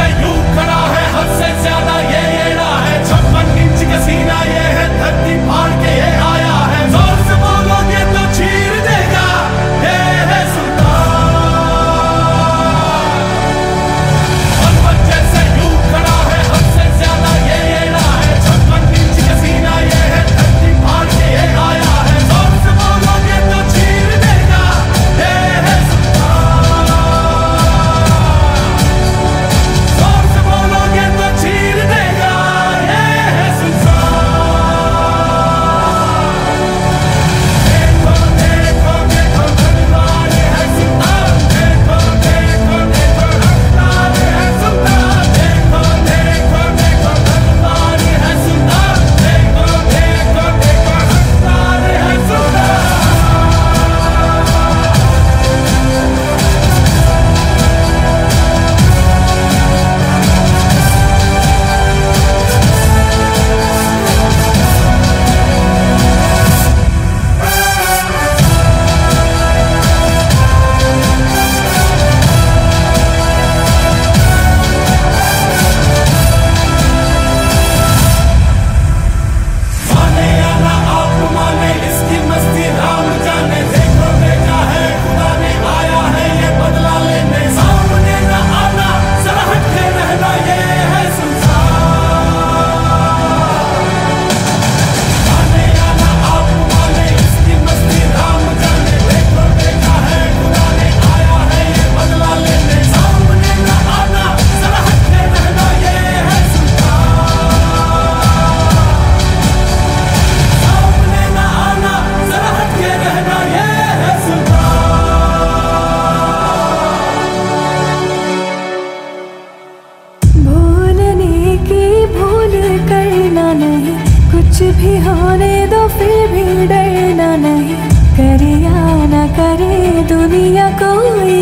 से यूँ खड़ा है हद से ज़्यादा भी होने दो फिर भी डरना नहीं। करिया ना करे दुनिया कोई